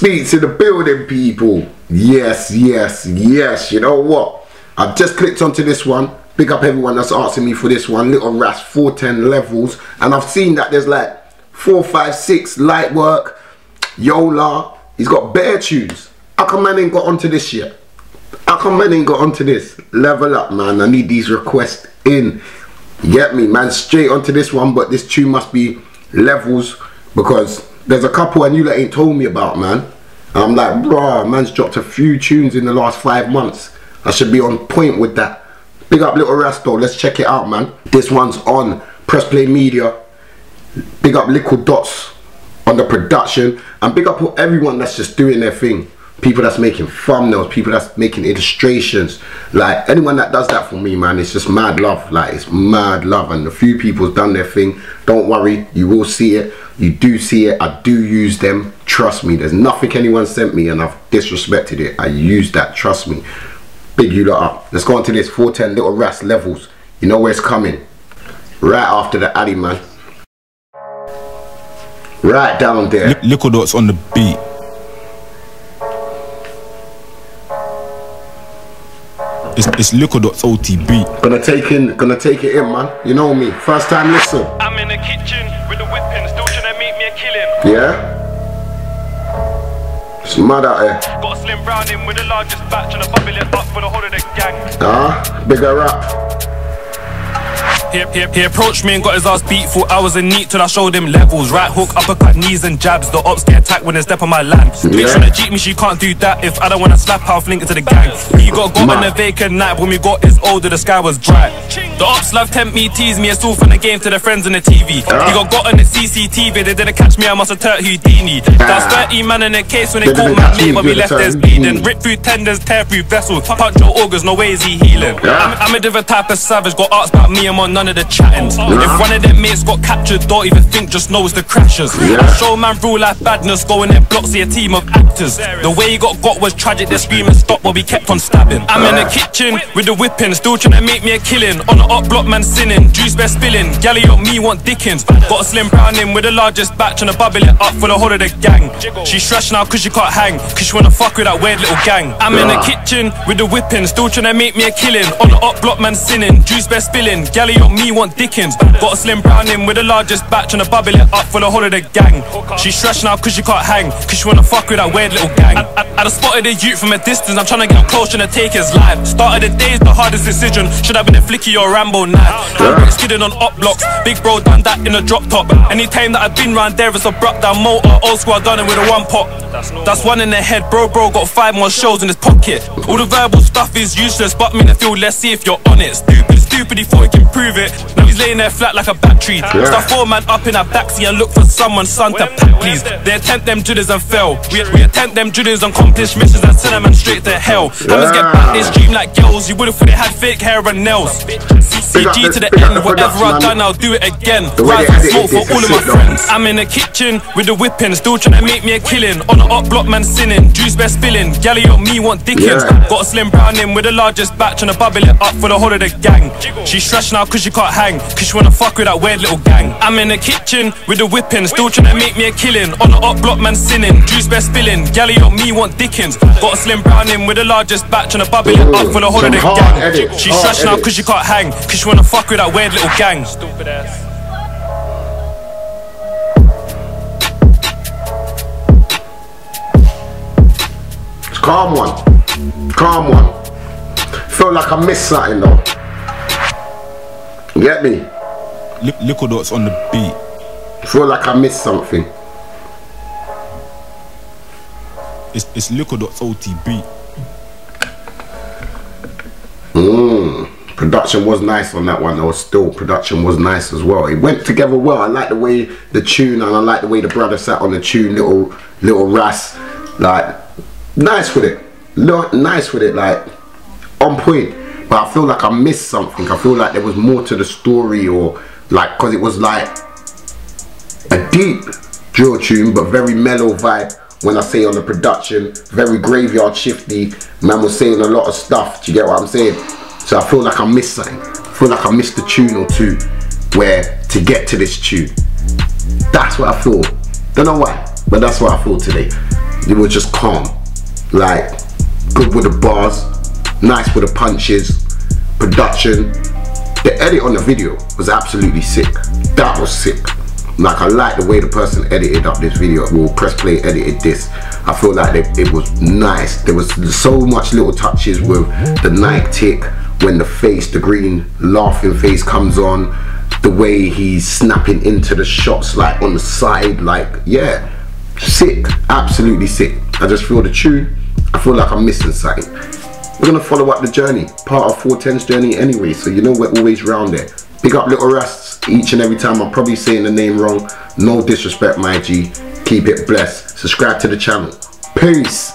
Speaks in the building, people. Yes, yes, yes. You know what? I've just clicked onto this one. Big up everyone that's asking me for this one. Little Rass 410 levels. And I've seen that there's like 456 light work. Yola. He's got bear tunes. How come man ain't got onto this yet? How come man ain't got onto this? Level up, man. I need these requests in. Get me, man? Straight onto this one, but this tune must be levels because there's a couple I you that ain't told me about, man. I'm like, bruh, man's dropped a few tunes in the last five months. I should be on point with that. Big up Little Rasto, let's check it out, man. This one's on Press Play Media. Big up Likkledotz on the production. And big up everyone that's just doing their thing. People that's making thumbnails, people that's making illustrations. Like anyone that does that for me, man, it's just mad love. Like it's mad love. And a few people's done their thing. Don't worry, you will see it. You do see it. I do use them. Trust me. There's nothing anyone sent me and I've disrespected it. I use that. Trust me. Big you lot up. Let's go on to this 410 little rass levels. You know where it's coming. Right after the alley, man. Right down there. L Likkledotz on the beat. It's, it's Likkledotz OTB. Gonna take in, gonna take it in, man. You know me. First time listen. I'm in the kitchen with the whipping, still trying to make me a killing. Yeah. It's mad out here. Got a slim brown in with the largest batch and a bubble it up for the whole of the gang. Ah, bigger rap. He, he, he approached me and got his ass beat for hours and neat till I showed him levels. Right hook, uppercut, knees and jabs. The ops get attacked when they step on my land. Bitch Yeah. tryna cheat me, she can't do that. If I don't wanna slap I'll fling it to the gang. He got got on a vacant night when we got his older, the sky was dry. The ops love tempt me, tease me, it's all from the game to the friends on the TV. He got got on the CCTV, they didn't catch me, I must have turned Houdini. That's 30 man in a case when they They didn't my name, but we left theirs bleeding. Rip through tenders, tear through vessels. Punch your augers, no way is he healing. I'm, I'm a different type of savage, got arts about me, I'm on none of the chattings. If one of them mates got captured, don't even think, just know it's the crashers. Yeah. I show man real life badness, going in blocks, see a team of actors. The way he got got was tragic, they screaming stop, but we kept on stabbing. I'm in the kitchen with the whipping, still trying to make me a killing. On the up block, man sinning, juice best spilling. Galley up me, want dickens. Got a slim brown in with the largest batch, and a bubble it up for the whole of the gang. She stressed now cause she can't hang, cause she wanna fuck with that weird little gang. I'm in the kitchen with the whipping, still trying to make me a killing. On the up block, man sinning, juice best spilling. Galley up me, want dickens. Got a slim brown in with the largest batch, and a bubble it up for the whole of the gang. She stressed now cause she can't hang, cause she wanna fuck with that weird little gang. I, I, I spotted a youth from a distance, I'm trying to get up close, trying to take his life. Started the days, the hardest decision. Should have been a flicky or Rambo knife. Handbrake skidding on up blocks, big bro done that in a drop top. Anytime that I've been round there, it's a bruck down motor. Old squad done it with a one pop. That's one in the head, bro, bro. Got five more shows in his pocket. All the verbal stuff is useless, but me in the field, let's see if you're on it. Stupid, stupid, he thought he can prove it. Now he's laying there flat like a battery. Stuff four man up in a backseat and look for someone, son, to pack, please. They attempt them Judas and fell. We, we attempt them Judas and accomplished missions and send them man straight to hell. Hammers get back, they stream like girls. You would've thought they had fake hair and nails. CG to the end, the whatever I've done, I'll do it again. The Rise and edit smoke for all of my friends. I'm in the kitchen with the whipping, still trying to make me a killing. On the up block, man sinning, juice best spilling. Galley on me, want dickens. Yeah. Got a slim brown in with the largest batch and a bubble it up for the whole of the gang. She stressed now cause she can't hang, cause she wanna fuck with that weird little gang. I'm in the kitchen with the whipping, still trying to make me a killing. On the up block, man sinning, juice best spilling. Galley on me, want dickens. Got a slim brown in with the largest batch and a bubble it up for the whole of the gang. edits, She hard stressed now cause she can't hang, cause she wanna fuck with that weird little gang. Stupid ass. Calm one. Calm one. Feel like I missed something though. Get me? Li dots on the beat. Feel like I missed something. It's, it's Likkledotz OTB. Mmm Production was nice on that one though. Still, production was nice as well. It went together well. I like the way the tune and I like the way the brother sat on the tune. Little, little Rass, like nice with it. Lo- nice with it, like on point. But I feel like I missed something. I feel like there was more to the story, or like because it was like a deep drill tune, but very mellow vibe. When I say on the production, very graveyard shifty. Man was saying a lot of stuff. Do you get what I'm saying? So I feel like I missed something. I feel like I missed a tune or two where to get to this tune. That's what I feel. Don't know why, but that's what I feel today. it was just calm. Like, good with the bars, nice with the punches, production. The edit on the video was absolutely sick. That was sick. Like I like the way the person edited up this video. Well, press play edited this. I feel like they, it was nice. There was so much little touches with the night tick when the face, the green laughing face comes on. The way he's snapping into the shots like on the side. Like, yeah, sick. Absolutely sick. I just feel the tune. I feel like I'm missing something. We're gonna follow up the journey, part of 410's journey anyway, so you know we're always round there. Pick up Little Rusts each and every time. I'm probably saying the name wrong. No disrespect, my G. Keep it blessed. Subscribe to the channel. Peace.